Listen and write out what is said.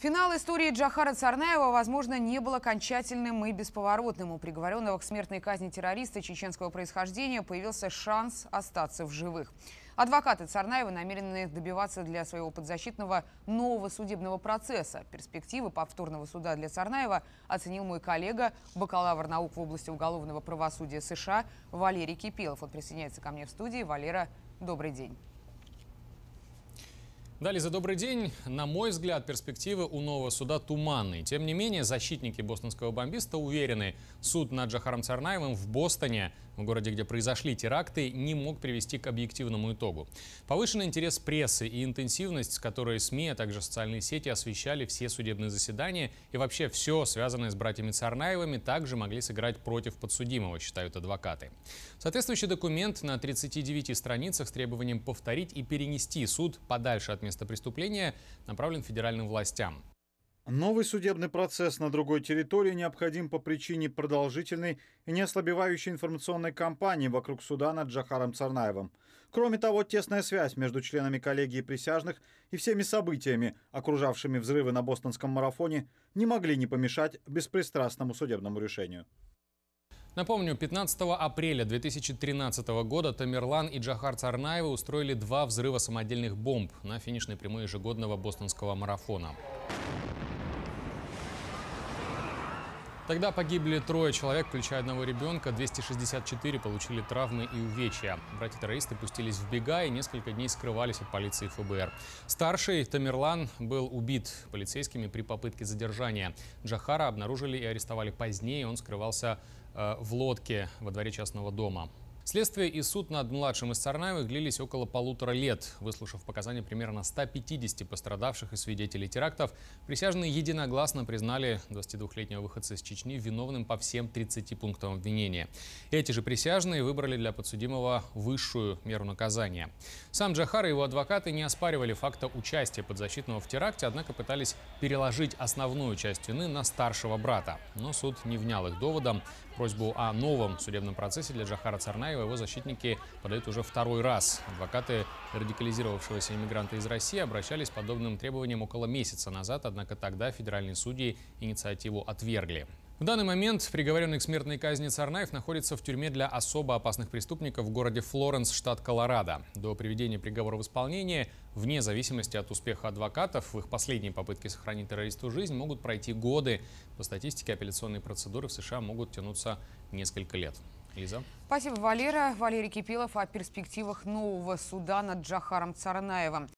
Финал истории Джахара Царнаева, возможно, не был окончательным и бесповоротным. У приговоренного к смертной казни террориста чеченского происхождения появился шанс остаться в живых. Адвокаты Царнаева намерены добиваться для своего подзащитного нового судебного процесса. Перспективы повторного суда для Царнаева оценил мой коллега, бакалавр наук в области уголовного правосудия США Валерий Кипелов. Он присоединяется ко мне в студии. Валера, добрый день. Далее за добрый день. На мой взгляд, перспективы у нового суда туманные. Тем не менее, защитники бостонского бомбиста уверены, суд над Джахаром Царнаевым в Бостоне, в городе, где произошли теракты, не мог привести к объективному итогу. Повышенный интерес прессы и интенсивность, с которой СМИ, а также социальные сети освещали все судебные заседания и вообще все, связанное с братьями Царнаевыми, также могли сыграть против подсудимого, считают адвокаты. Соответствующий документ на 39 страницах с требованием повторить и перенести суд подальше от места преступления направлен федеральным властям. Новый судебный процесс на другой территории необходим по причине продолжительной и не ослабевающей информационной кампании вокруг суда над Джахаром Царнаевым. Кроме того, тесная связь между членами коллегии присяжных и всеми событиями, окружавшими взрывы на бостонском марафоне, не могли не помешать беспристрастному судебному решению. Напомню, 15 апреля 2013 года Тамерлан и Джахар Царнаевы устроили два взрыва самодельных бомб на финишной прямой ежегодного бостонского марафона. Тогда погибли трое человек, включая одного ребенка. 264 получили травмы и увечья. Братья-террористы пустились в бега и несколько дней скрывались от полиции и ФБР. Старший Тамерлан был убит полицейскими при попытке задержания. Джахара обнаружили и арестовали позднее. Он скрывался э, в лодке во дворе частного дома. Следствие и суд над младшим из Царнаевых длились около полутора лет. Выслушав показания примерно 150 пострадавших и свидетелей терактов, присяжные единогласно признали 22-летнего выходца из Чечни виновным по всем 30 пунктам обвинения. Эти же присяжные выбрали для подсудимого высшую меру наказания. Сам Джахар и его адвокаты не оспаривали факта участия подзащитного в теракте, однако пытались переложить основную часть вины на старшего брата. Но суд не внял их доводам. Просьбу о новом судебном процессе для Джахара Царнаева его защитники подают уже второй раз. Адвокаты радикализировавшегося иммигранта из России обращались с подобным требованием около месяца назад, однако тогда федеральные судьи инициативу отвергли. В данный момент приговоренный к смертной казни Царнаев находится в тюрьме для особо опасных преступников в городе Флоренс, штат Колорадо. До приведения приговора в исполнение, вне зависимости от успеха адвокатов, в их последней попытке сохранить террористу жизнь могут пройти годы. По статистике, апелляционные процедуры в США могут тянуться несколько лет. Лиза. Спасибо, Валера. Валерий Кипилов о перспективах нового суда над Джахаром Царнаевым.